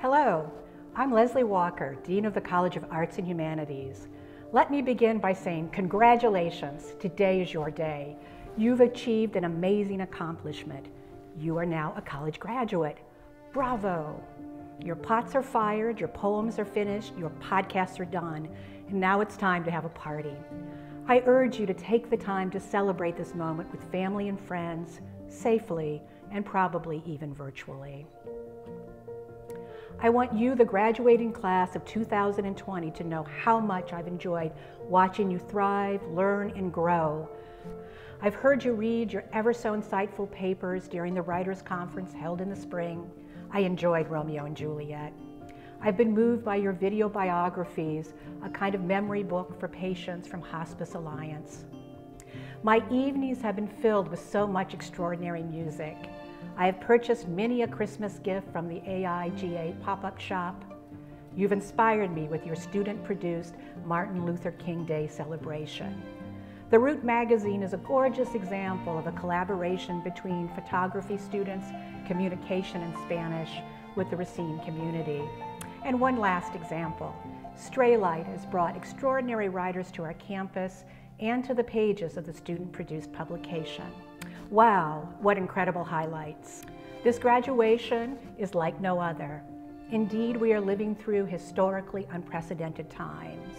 Hello, I'm Leslie Walker, Dean of the College of Arts and Humanities. Let me begin by saying congratulations, today is your day. You've achieved an amazing accomplishment. You are now a college graduate. Bravo! Your pots are fired, your poems are finished, your podcasts are done, and now it's time to have a party. I urge you to take the time to celebrate this moment with family and friends, safely, and probably even virtually. I want you, the graduating class of 2020, to know how much I've enjoyed watching you thrive, learn, and grow. I've heard you read your ever so insightful papers during the Writers' Conference held in the spring. I enjoyed Romeo and Juliet. I've been moved by your video biographies, a kind of memory book for patients from Hospice Alliance. My evenings have been filled with so much extraordinary music. I have purchased many a Christmas gift from the AIGA pop-up shop. You've inspired me with your student-produced Martin Luther King Day celebration. The Root magazine is a gorgeous example of a collaboration between photography students, communication in Spanish with the Racine community. And one last example. Straylight has brought extraordinary writers to our campus and to the pages of the student-produced publication. Wow, what incredible highlights. This graduation is like no other. Indeed, we are living through historically unprecedented times.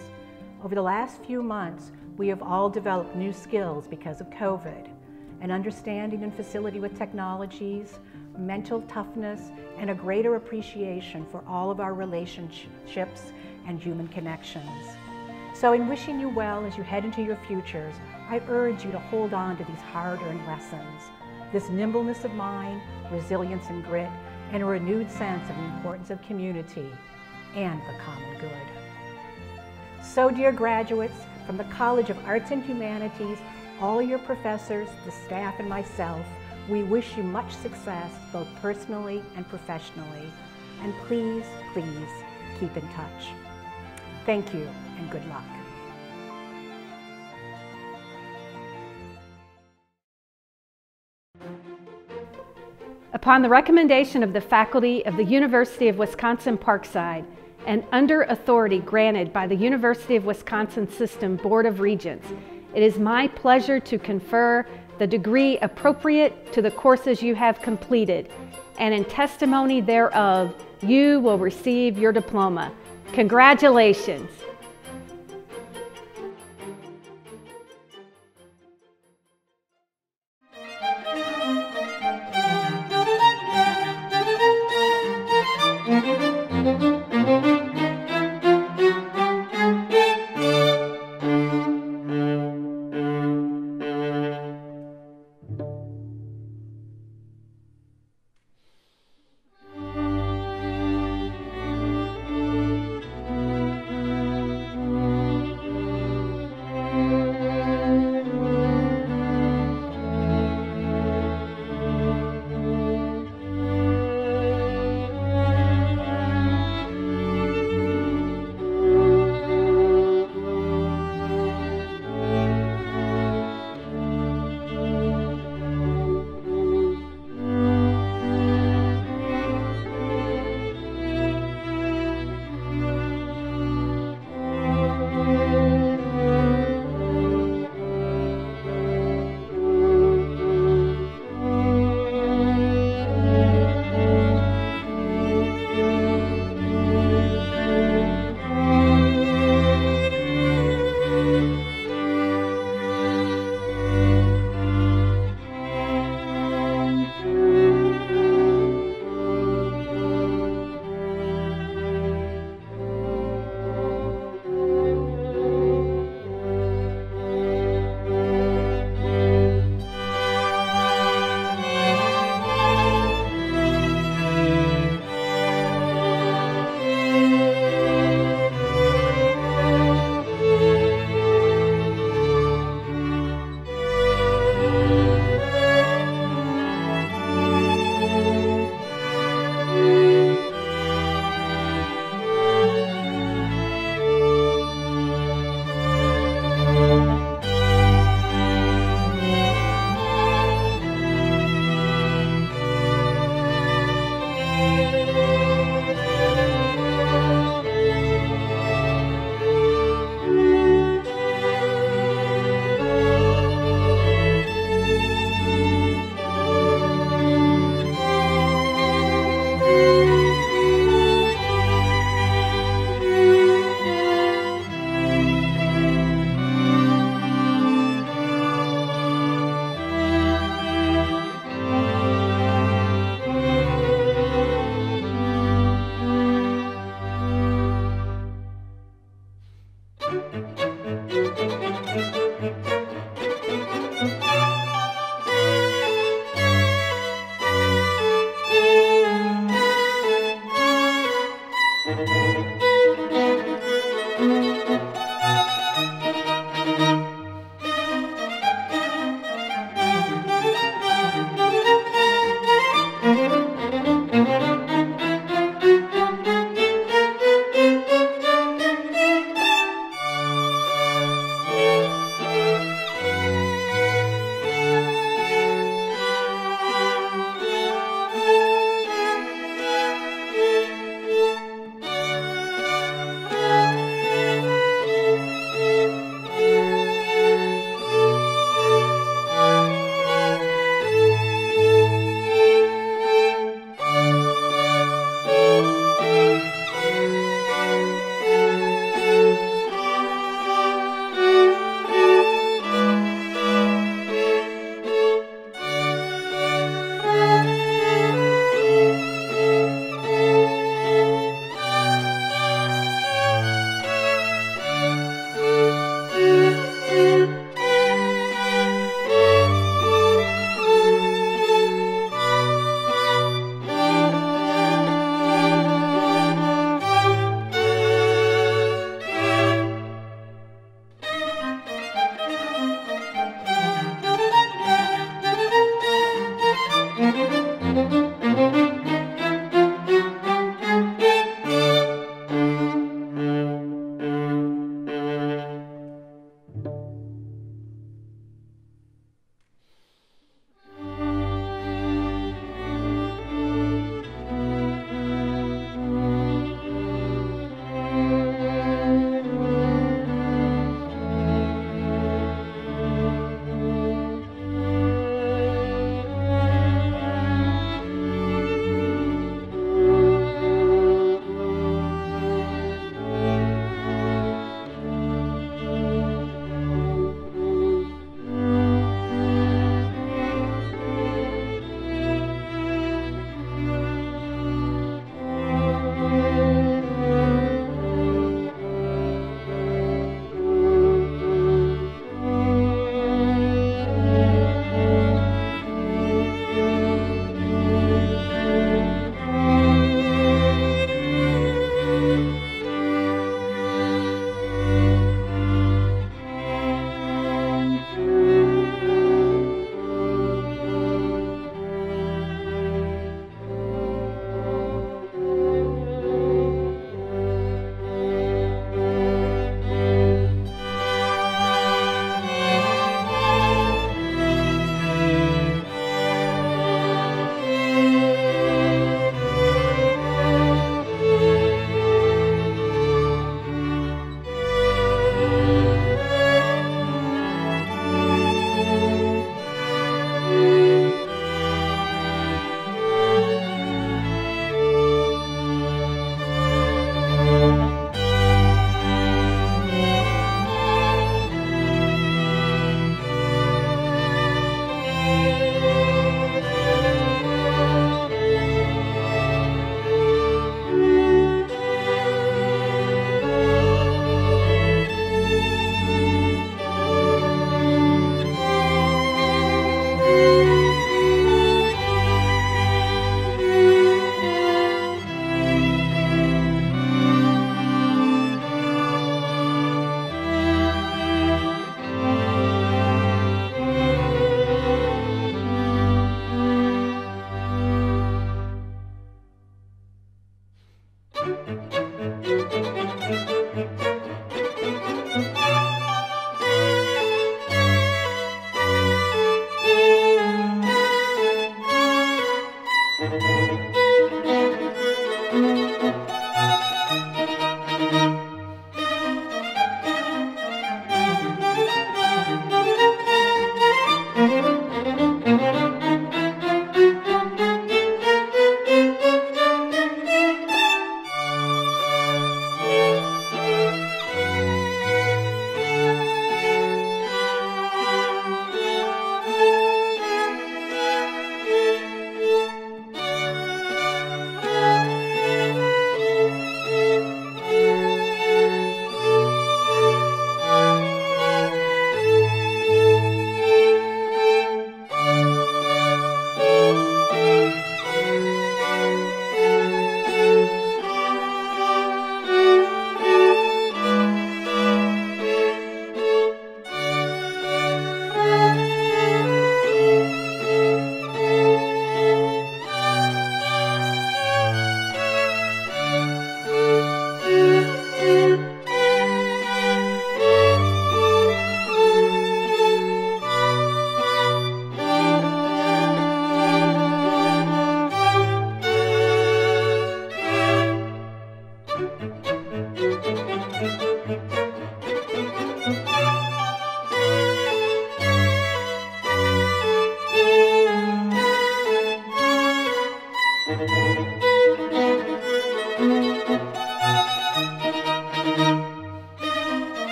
Over the last few months, we have all developed new skills because of COVID, an understanding and facility with technologies, mental toughness, and a greater appreciation for all of our relationships and human connections. So in wishing you well as you head into your futures, I urge you to hold on to these hard-earned lessons. This nimbleness of mind, resilience and grit, and a renewed sense of the importance of community and the common good. So dear graduates, from the College of Arts and Humanities, all your professors, the staff, and myself, we wish you much success both personally and professionally. And please, please keep in touch. Thank you and good luck. Upon the recommendation of the faculty of the University of Wisconsin-Parkside and under authority granted by the University of Wisconsin System Board of Regents, it is my pleasure to confer the degree appropriate to the courses you have completed, and in testimony thereof, you will receive your diploma. Congratulations!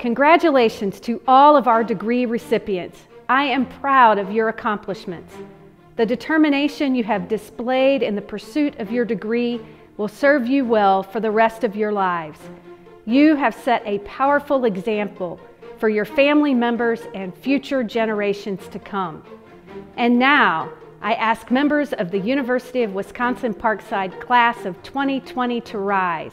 Congratulations to all of our degree recipients. I am proud of your accomplishments. The determination you have displayed in the pursuit of your degree will serve you well for the rest of your lives. You have set a powerful example for your family members and future generations to come. And now, I ask members of the University of Wisconsin Parkside class of 2020 to rise.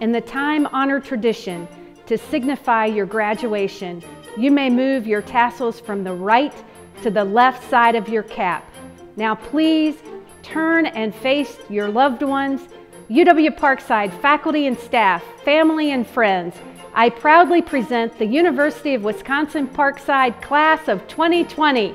In the time honored tradition to signify your graduation, you may move your tassels from the right to the left side of your cap. Now, please turn and face your loved ones UW Parkside faculty and staff, family and friends, I proudly present the University of Wisconsin Parkside Class of 2020.